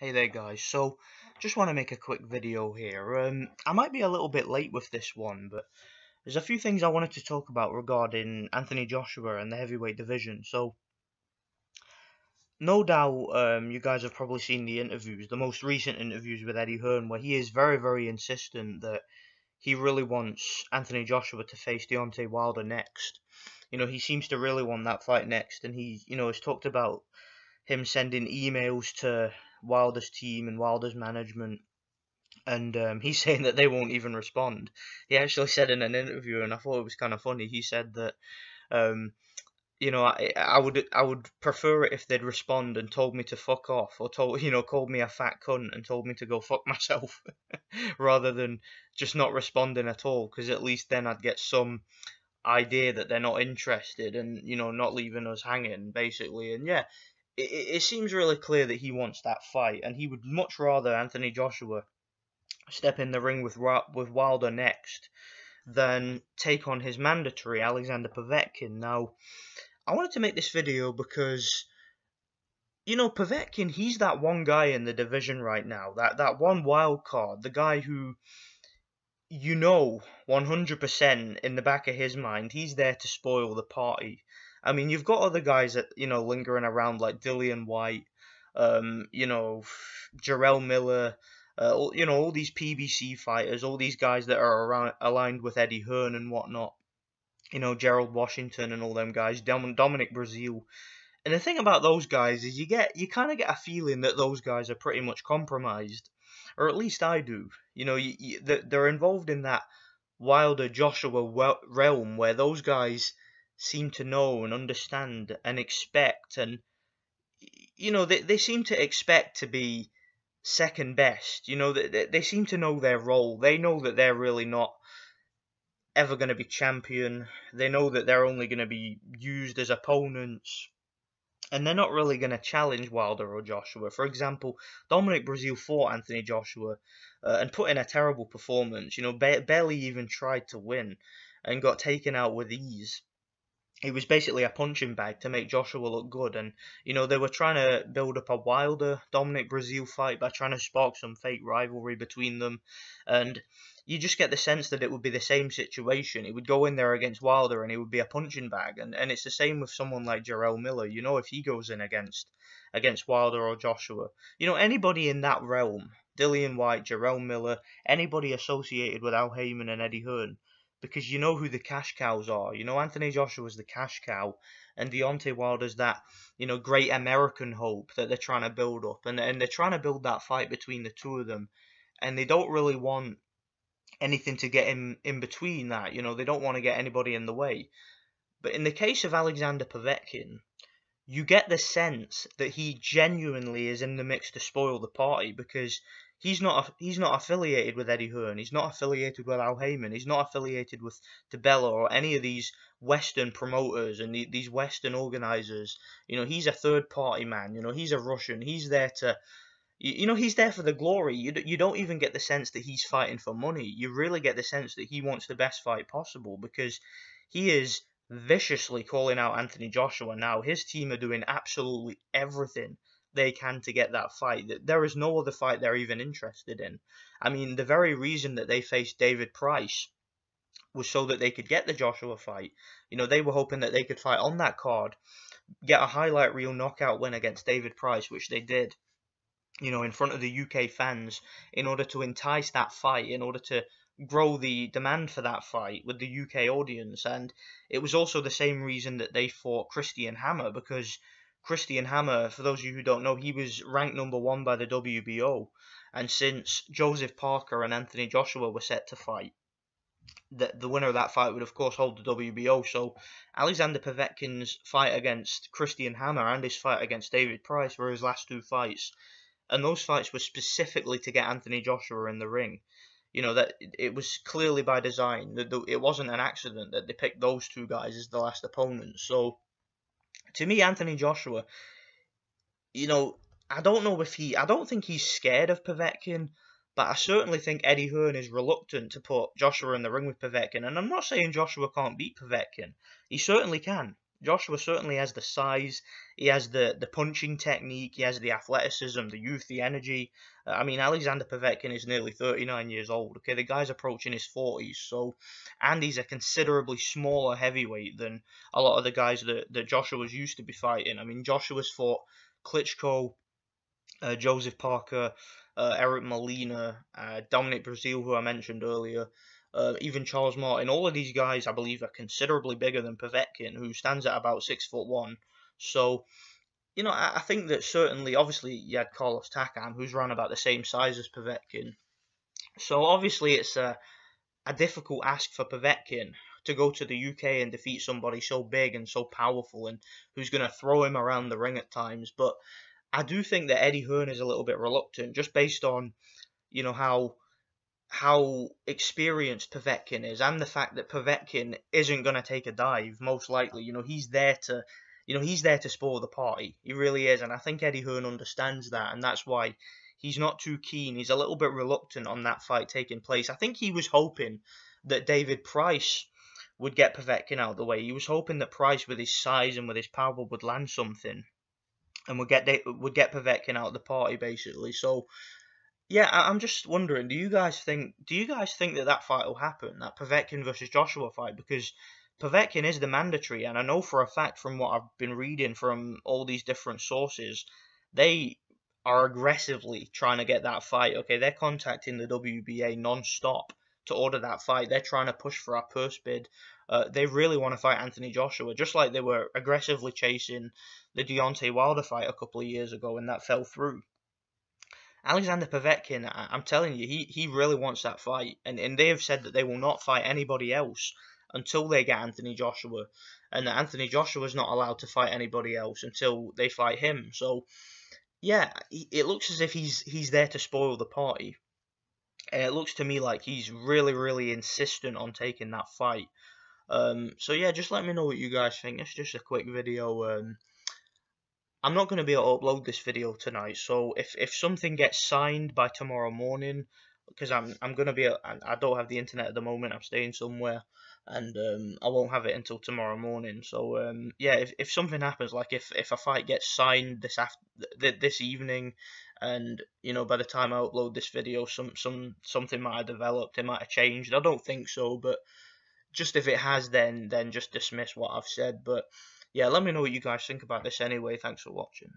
Hey there guys, so just want to make a quick video here. Um, I might be a little bit late with this one, but there's a few things I wanted to talk about regarding Anthony Joshua and the heavyweight division. So, no doubt um, you guys have probably seen the interviews, the most recent interviews with Eddie Hearn, where he is very, very insistent that he really wants Anthony Joshua to face Deontay Wilder next. You know, he seems to really want that fight next, and he, you know, has talked about him sending emails to Wilder's team and Wilder's management, and um, he's saying that they won't even respond. He actually said in an interview, and I thought it was kind of funny. He said that, um, you know, I, I would I would prefer it if they'd respond and told me to fuck off, or told you know called me a fat cunt and told me to go fuck myself, rather than just not responding at all. Because at least then I'd get some idea that they're not interested and you know not leaving us hanging basically and yeah it, it seems really clear that he wants that fight, and he would much rather Anthony Joshua step in the ring with with Wilder next than take on his mandatory Alexander Povetkin. Now, I wanted to make this video because you know Povetkin, he's that one guy in the division right now, that that one wild card, the guy who you know 100% in the back of his mind, he's there to spoil the party. I mean, you've got other guys that you know lingering around like Dillian Whyte, um, you know, Jarrell Miller, uh, you know, all these PBC fighters, all these guys that are around aligned with Eddie Hearn and whatnot. You know, Gerald Washington and all them guys, Dominic Breazeale. And the thing about those guys is you get you kind of get a feeling that those guys are pretty much compromised, or at least I do. You know, you, you, they're involved in that Wilder Joshua realm where those guys seem to know and understand and expect and you know they, they seem to expect to be second best you know they, they seem to know their role they know that they're really not ever going to be champion they know that they're only going to be used as opponents and they're not really going to challenge Wilder or Joshua. For example, Dominic Breazeale fought Anthony Joshua uh, and put in a terrible performance. You know, ba- barely even tried to win and got taken out with ease it was basically a punching bag to make Joshua look good. And, you know, they were trying to build up a wilder Dominic Breazeale fight by trying to spark some fake rivalry between them. And you just get the sense that it would be the same situation. He would go in there against Wilder and he would be a punching bag. And, and it's the same with someone like Jarrell Miller. You know, if he goes in against against Wilder or Joshua, you know, anybody in that realm, Dillian Whyte, Jarrell Miller, anybody associated with Al Haymon and Eddie Hearn, because you know who the cash cows are. You know Anthony Joshua is the cash cow, and Deontay Wilder's that you know great American hope that they're trying to build up, and and they're trying to build that fight between the two of them, and they don't really want anything to get in in between that. You know they don't want to get anybody in the way. But in the case of Alexander Povetkin, you get the sense that he genuinely is in the mix to spoil the party because he's not he's not affiliated with Eddie Hearn. He's not affiliated with Al Haymon. He's not affiliated with DiBella or any of these Western promoters and the, these Western organizers. You know, he's a third party man. You know, he's a Russian. He's there to, you, know, he's there for the glory. You you don't even get the sense that he's fighting for money. You really get the sense that he wants the best fight possible because he is viciously calling out Anthony Joshua now. His team are doing absolutely everything they can to get that fight. There is no other fight they're even interested in. I mean, the very reason that they faced David Price was so that they could get the Joshua fight. You know, they were hoping that they could fight on that card, get a highlight reel knockout win against David Price, which they did. You know, in front of the UK fans, in order to entice that fight, in order to grow the demand for that fight with the UK audience. And it was also the same reason that they fought Christian Hammer because Christian Hammer, for those of you who don't know, he was ranked number one by the WBO. And since Joseph Parker and Anthony Joshua were set to fight, the, the winner of that fight would, of course, hold the WBO. So Alexander Povetkin's fight against Christian Hammer and his fight against David Price were his last two fights. And those fights were specifically to get Anthony Joshua in the ring. You know, that it was clearly by design. That It wasn't an accident that they picked those two guys as the last opponents. So to me, Anthony Joshua, you know, I don't know if he, I don't think he's scared of Povetkin, but I certainly think Eddie Hearn is reluctant to put Joshua in the ring with Povetkin. And I'm not saying Joshua can't beat Povetkin. He certainly can. Joshua certainly has the size, he has the, the punching technique, he has the athleticism, the youth, the energy. Uh, I mean, Alexander Povetkin is nearly 39 years old. Okay, the guy's approaching his 40s, so and he's a considerably smaller heavyweight than a lot of the guys that, that Joshua's used to be fighting. I mean, Joshua's fought Klitschko, uh, Joseph Parker, uh, Eric Molina, uh, Dominic Breazeale, who I mentioned earlier uh, even Charles Martin, all of these guys, I believe, are considerably bigger than Povetkin, who stands at about six foot one. So, you know, I, I think that certainly, obviously, you had Carlos Takam, who's around about the same size as Povetkin. So obviously, it's a a difficult ask for Povetkin to go to the UK and defeat somebody so big and so powerful and who's going to throw him around the ring at times. But I do think that Eddie Hearn is a little bit reluctant, just based on, you know, how how experienced Povetkin is and the fact that Povetkin isn't going to take a dive, most likely. You know, he's there to, you know, he's there to spoil the party. He really is. And I think Eddie Hearn understands that. And that's why he's not too keen. He's a little bit reluctant on that fight taking place. I think he was hoping that David Price would get Povetkin out of the way. He was hoping that Price, with his size and with his power, would land something and would get would get Povetkin out of the party basically. So yeah, I- am just wondering, do you guys think do you guys think that that fight will happen, that Povetkin versus Joshua fight? Because Povetkin is the mandatory, and I know for a fact from what I've been reading from all these different sources, they are aggressively trying to get that fight. Okay, they're contacting the WBA non-stop to order that fight. They're trying to push for a purse bid. Uh, they really want to fight Anthony Joshua, just like they were aggressively chasing the Deontay Wilder fight a couple of years ago, and that fell through. Alexander Povetkin, I'm telling you, he, he really wants that fight. And, and they have said that they will not fight anybody else until they get Anthony Joshua. And that Anthony Joshua is not allowed to fight anybody else until they fight him. So, yeah, it looks as if he's he's there to spoil the party. And it looks to me like he's really, really insistent on taking that fight. Um, so yeah, just let me know what you guys think. It's just a quick video. Um, I'm not going to be able to upload this video tonight, so if, if something gets signed by tomorrow morning, because I'm I'm going to be, I don't have the internet at the moment, I'm staying somewhere, and um, I won't have it until tomorrow morning. So um, yeah, if, if something happens, like if, if a fight gets signed this after this evening, and you know by the time I upload this video, some some something might have developed, it might have changed. I don't think so, but just if it has, then then just dismiss what I've said. But yeah, let me know what you guys think about this anyway. Thanks for watching.